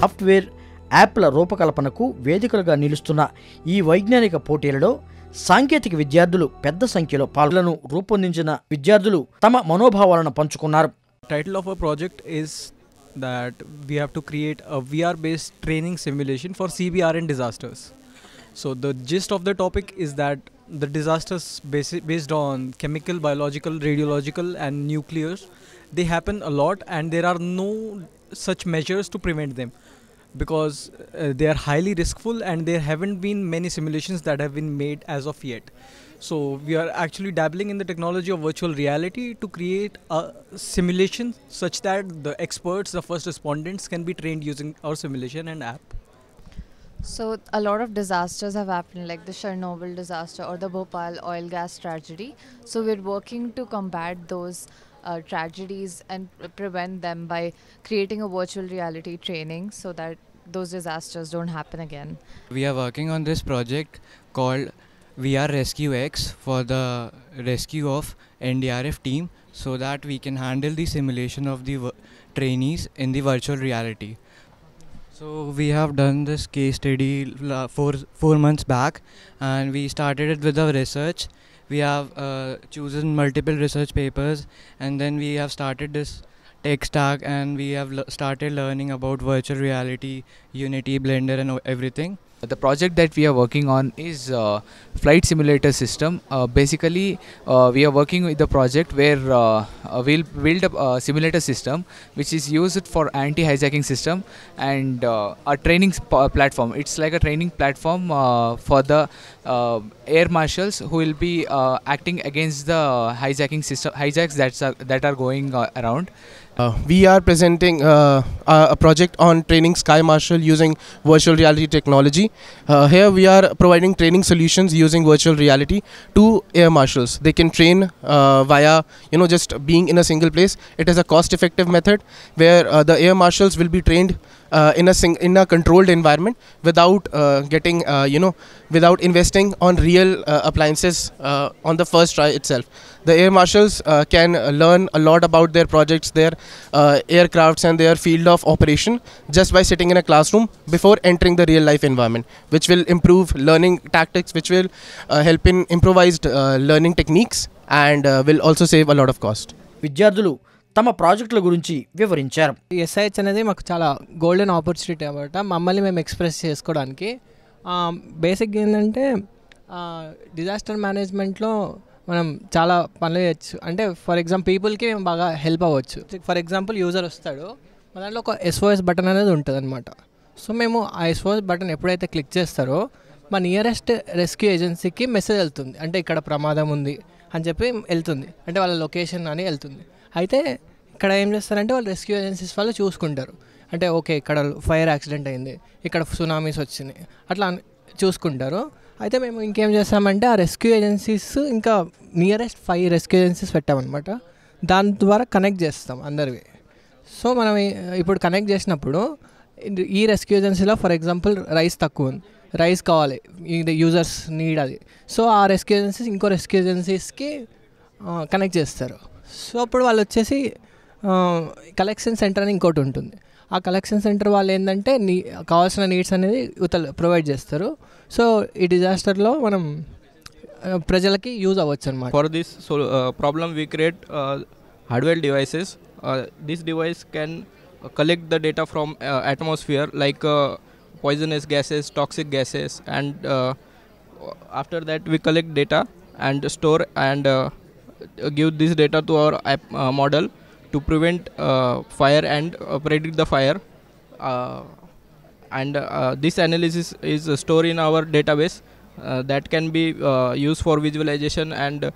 Software యాప్ల రూపకల్పనకు వేదికలుగా నిలుస్తున్న ఈ వైజ్ఞానిక పోటీలలో సాంకేతిక విద్యార్థులు పెద్ద సంఖ్యలో పాల్గొలను రూపొందించిన విద్యార్థులు తమ మనోభావాలను పంచుకున్నారు. Title of a project is that we have to create a VR based training simulation for CBR and disasters so the gist of the topic is that the disasters base based on chemical biological radiological and nuclear they happen a lot and there are no such measures to prevent them because uh, they are highly riskful and there haven't been many simulations that have been made as of yet. So we are actually dabbling in the technology of virtual reality to create a simulation such that the experts, the first respondents can be trained using our simulation and app. So a lot of disasters have happened, like the Chernobyl disaster or the Bhopal oil gas tragedy. So we're working to combat those uh, tragedies and prevent them by creating a virtual reality training so that those disasters don't happen again. We are working on this project called VR Rescue X for the rescue of NDRF team so that we can handle the simulation of the trainees in the virtual reality. So we have done this case study four four months back, and we started it with our research. We have uh, chosen multiple research papers, and then we have started this tech stack, and we have l- started learning about virtual reality, Unity, Blender, and everything. The project that we are working on is uh, flight simulator system. Uh, basically, uh, we are working with the project where uh, uh, we'll build a simulator system which is used for anti-hijacking system and uh, a training platform. It's like a training platform for the air marshals who will be acting against the hijacking system hijacks that's that are going around. Uh, we are presenting uh, a project on training Sky Marshal using virtual reality technology. Uh, here we are providing training solutions using virtual reality to air marshals. They can train uh, via you know just being in a single place. It is a cost-effective method where uh, the air marshals will be trained uh, in a sing- in a controlled environment without uh, getting uh, you know without investing on real uh, appliances uh, on the first try itself. The air marshals uh, can uh, learn a lot about their projects, their uh, aircrafts, and their field of operation just by sitting in a classroom before entering the real life environment, which will improve learning tactics, which will uh, help in improvised uh, learning techniques, and uh, will also save a lot of cost. విద్యార్థులు తమ ప్రాజెక్టుల గురించి వివరించారు. SIH అనేది మాకు చాలా golden opportunity అనమాట మమ్మల్ని మేము ఎక్స్ప్రెస్ చేసుకోవడానికి. బేసిక్గా ఏంటంటే డిజాస్టర్ మేనేజ్మెంట్లో మనం చాలా పనులు చేయొచ్చు. అంటే ఫర్ ఎగ్జాంపుల్ పీపుల్కి మేము బాగా హెల్ప్ అవ్వచ్చు. ఫర్ ఎగ్జాంపుల్ యూజర్ వస్తాడు. మన దాంట్లో ఒక ఎస్ఓఎస్ బటన్ అనేది ఉంటుంది అనమాట సో మేము ఆ ఎస్ఓఎస్ బటన్ ఎప్పుడైతే క్లిక్ చేస్తారో మా నియరెస్ట్ రెస్క్యూ ఏజెన్సీకి మెసేజ్ వెళ్తుంది. అంటే ఇక్కడ ప్రమాదం ఉంది అని చెప్పి వెళ్తుంది. అంటే వాళ్ళ లొకేషన్ అని వెళ్తుంది. అయితే ఇక్కడ ఏం చేస్తారంటే వాళ్ళు రెస్క్యూ ఏజెన్సీస్ వాళ్ళు చూసుకుంటారు. అంటే ఓకే ఇక్కడ ఫైర్ యాక్సిడెంట్ అయింది ఇక్కడ సునామీస్ వచ్చినాయి అట్లా చూసుకుంటారు. అయితే మేము ఇంకేం చేస్తామంటే ఆ రెస్క్యూ ఏజెన్సీస్ ఇంకా నియరెస్ట్ ఫైవ్ రెస్క్యూ ఏజెన్సీస్ పెట్టామన్నమాట. దాని ద్వారా కనెక్ట్ చేస్తాం అందరివి. సో మనం ఇప్పుడు కనెక్ట్ చేసినప్పుడు ఈ రెస్క్యూ ఏజెన్సీలో ఫర్ ఎగ్జాంపుల్ రైస్ తక్కువ ఉంది రైస్ కావాలి ఇది యూజర్స్ నీడ్ అది. సో ఆ రెస్క్యూ ఏజెన్సీస్ ఇంకో రెస్క్యూ ఏజెన్సీస్కి కనెక్ట్ చేస్తారు. సో అప్పుడు వాళ్ళు వచ్చేసి కలెక్షన్ సెంటర్ అని ఇంకోటి ఉంటుంది. ఆ కలెక్షన్ సెంటర్ వాళ్ళు ఏంటంటే నీ కావాల్సిన నీడ్స్ అనేది ఉతల ప్రొవైడ్ చేస్తారు. సో ఈ డిజాస్టర్లో మనం ప్రజలకి యూజ్ అవ్వచ్చు అనమాట for this so problem we create hardware devices this device can collect the data from atmosphere like poisonous gases toxic gases and after that we collect data and store and give this data to our app uh, model to prevent uh, fire and uh, predict the fire. Uh, and uh, this analysis is uh, stored in our database uh, that can be uh, used for visualization and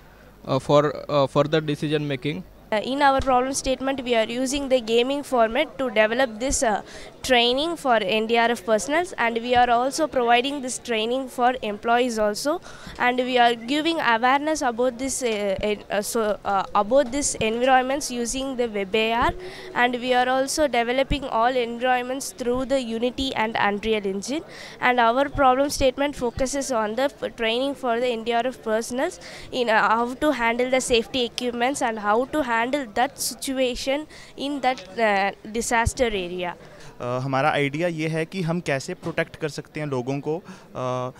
uh, for uh, further decision making Uh, in our problem statement, we are using the gaming format to develop this uh, training for NDRF personals, and we are also providing this training for employees also, and we are giving awareness about this uh, uh, so uh, about this environments using the WebAR, and we are also developing all environments through the Unity and Unreal Engine, and our problem statement focuses on the training for the NDRF personals in uh, how to handle the safety equipments and how to handle situation in that uh, disaster area. अ, हमारा idea ये है कि हम कैसे protect कर सकते हैं लोगों को अ,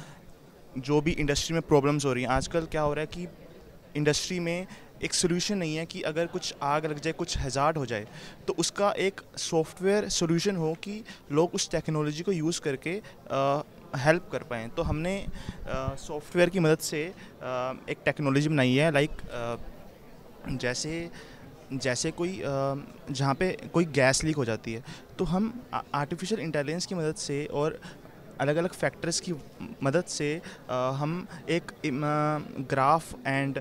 जो भी इंडस्ट्री में प्रॉब्लम्स हो रही हैं आजकल क्या हो रहा है कि इंडस्ट्री में एक सोल्यूशन नहीं है कि अगर कुछ आग लग जाए कुछ हज़ार्ड हो जाए तो उसका एक सॉफ्टवेयर सोल्यूशन हो कि लोग उस टेक्नोलॉजी को यूज़ करके हेल्प कर पाएँ तो हमने सॉफ्टवेयर की मदद से अ, एक टेक्नोलॉजी बनाई है लाइक जैसे जैसे कोई जहाँ पे कोई गैस लीक हो जाती है तो हम आर्टिफिशियल इंटेलिजेंस की मदद से और अलग अलग फैक्टर्स की मदद से हम एक ग्राफ एंड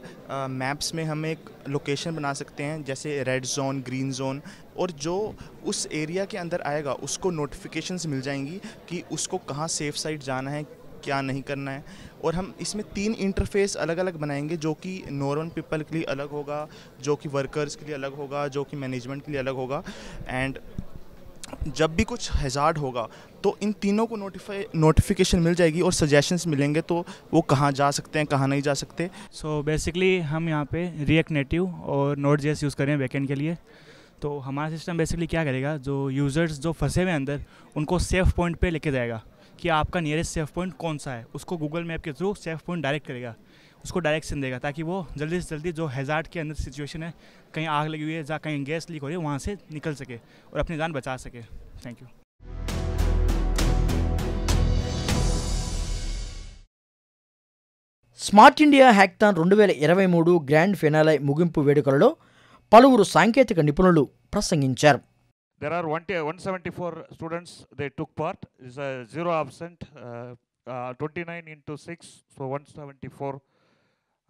मैप्स में हम एक लोकेशन बना सकते हैं, जैसे रेड जोन ग्रीन जोन और जो उस एरिया के अंदर आएगा, उसको नोटिफिकेशंस मिल जाएँगी कि उसको कहाँ सेफ़ साइड जाना है, क्या नहीं करना है। और हम इसमें तीन इंटरफेस अलग अलग बनाएँगे, जो कि नॉर्मल पीपल के लिए अलग होगा, जो कि वर्कर्स के लिए अलग होगा, जो कि मैनेजमेंट के लिए अलग होगा एंड जब भी कुछ हज़ार्ड होगा तो इन तीनों को नोटिफाई नोटिफिकेशन मिल जाएगी और सजेशंस मिलेंगे तो वो कहाँ जा सकते हैं, कहाँ नहीं जा सकते। सो so बेसिकली हम यहाँ पे रिएक्ट नेटिव और नोट जेस यूज़ करें बैकेंड के लिए। तो हमारा सिस्टम बेसिकली क्या करेगा, जो यूज़र्स जो फंसे हुए अंदर, उनको सेफ़ पॉइंट पे लेके जाएगा। कि आपका नियरेस्ट सेफ पॉइंट कौन सा है उसको गूगल मैप के थ्रू सेफ पॉइंट डायरेक्ट करेगा उसको डायरेक्शन देगा ताकि वो जल्दी से जल्दी जो हैज़ार्ड के अंदर सिचुएशन है कहीं आग लगी हुई है जहाँ कहीं गैस लीक हो रही है वहाँ से निकल सके और अपनी जान बचा सके thank you smart India hackathon రెండు వేల ఇరవై మూడు గ్రాండ్ ఫినాలే ముగింపు వేడుకలలో పలువురు సాంకేతిక నిపుణులు ప్రసంగించారు There are 174 students, they took part. It's a zero absent, uh, uh, 29 into 6, so 174.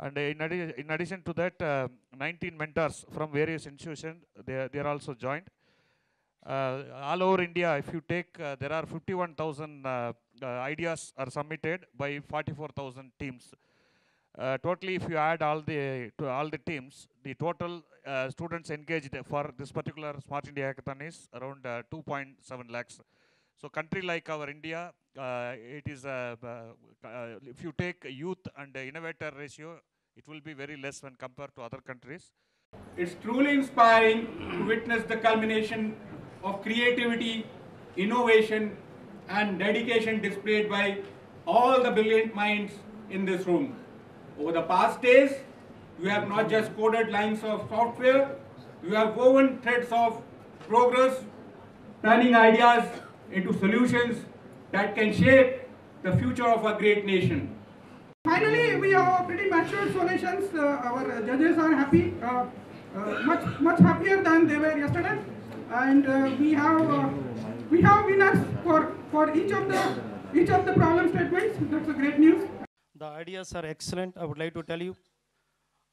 And in, addi- in addition to that, uh, 19 mentors from various institutions, they, are- they are also joined. Uh, all over India, if you take, uh, there are 51,000 uh, uh, ideas are submitted by 44,000 teams. Uh, totally, if you add all the all the teams, the total uh, students engaged for this particular Smart India Hackathon is around uh, 2.7 lakhs. So, country like our India, uh, it is if you take youth and innovator ratio, it will be very less when compared to other countries. It's truly inspiring to witness the culmination of creativity, innovation, and dedication displayed by all the brilliant minds in this room. Over the past days, you have not just coded lines of software, you have woven threads of progress, turning ideas into solutions that can shape the future of a great nation. Finally, we have pretty mature solutions. Uh, our judges are happy, uh, uh, much much happier than they were yesterday, and uh, we have uh, we have winners for for each of the each of the problem statements. That's a great news. The ideas are excellent. I would like to tell you,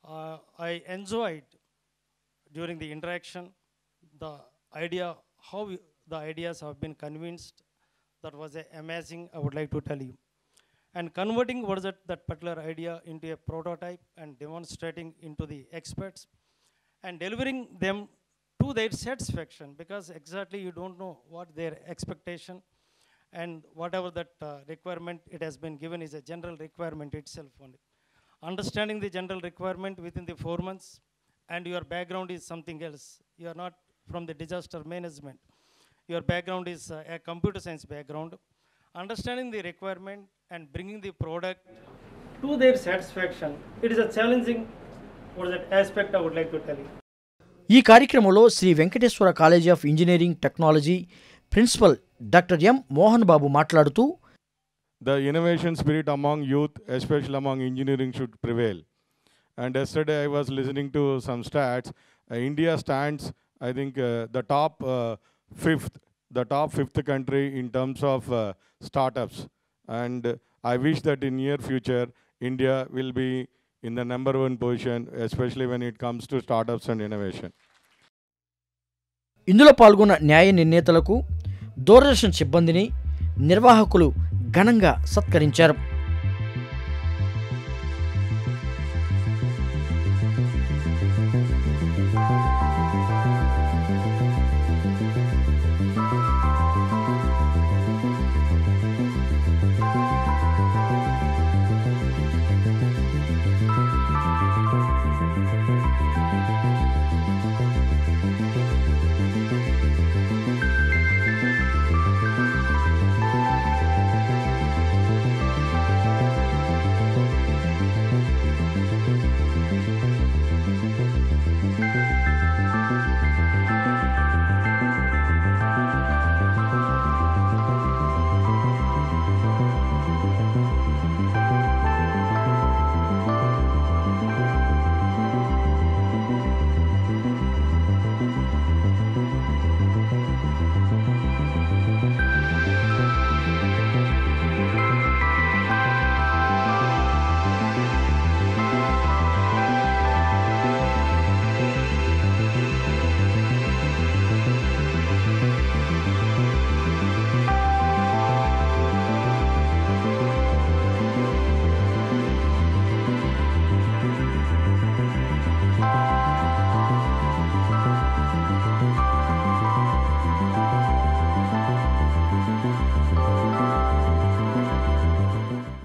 uh, I enjoyed during the interaction the idea how the ideas have been convinced. That was amazing. I would like to tell you, and converting what is that, that particular idea into a prototype and demonstrating into the experts, and delivering them to their satisfaction because exactly you don't know what their expectation and whatever that uh, requirement it has been given is a general requirement itself only. Understanding the general requirement within the four months and your background is something else. You are not from the disaster management. Your background is uh, a computer science background. Understanding the requirement and bringing the product to their satisfaction, it is a challenging what is that aspect I would like to tell you. ఈ కార్యక్రమంలో Shri Venkateswara college of engineering technology principal doctor M Mohan Babu మాట్లాడుతూ the innovation spirit among youth especial among engineering should prevail and yesterday I was listening to some stats India stands I think the top fifth the top fifth country in terms of startups and I wish that in near future India will be in the number one position especially when it comes to startups and innovation ఇందులో పాల్గొన్న న్యాయ నిర్ణేతలకు దూరదర్శన్ సిబ్బందిని నిర్వాహకులు ఘనంగా సత్కరించారు.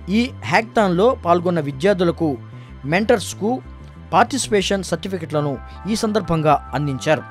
ఈ హ్యాక్థాన్లో పాల్గొన్న విద్యార్థులకు మెంటర్స్కు పార్టిసిపేషన్ సర్టిఫికెట్లను ఈ సందర్భంగా అందించారు.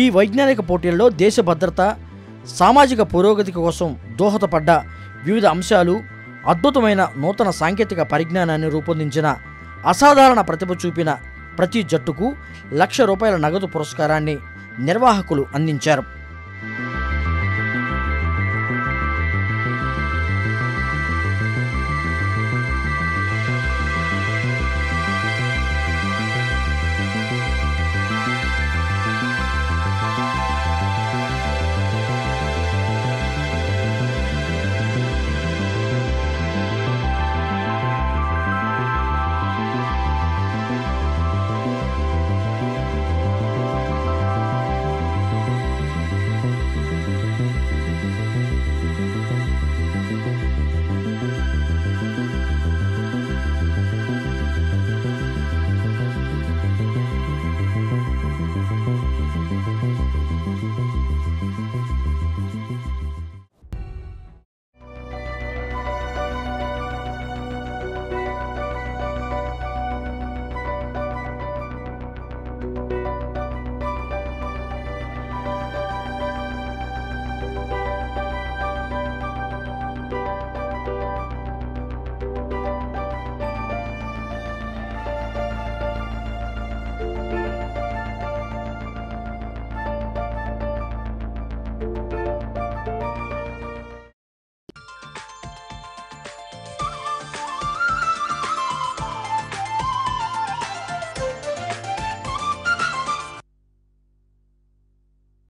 ఈ వైజ్ఞానిక పోటీల్లో దేశ భద్రత సామాజిక పురోగతి కోసం దోహదపడ్డ వివిధ అంశాలు అద్భుతమైన నూతన సాంకేతిక పరిజ్ఞానాన్ని రూపొందించిన అసాధారణ ప్రతిభ చూపిన ప్రతి జట్టుకు లక్ష రూపాయల నగదు పురస్కారాన్ని నిర్వాహకులు అందించారు.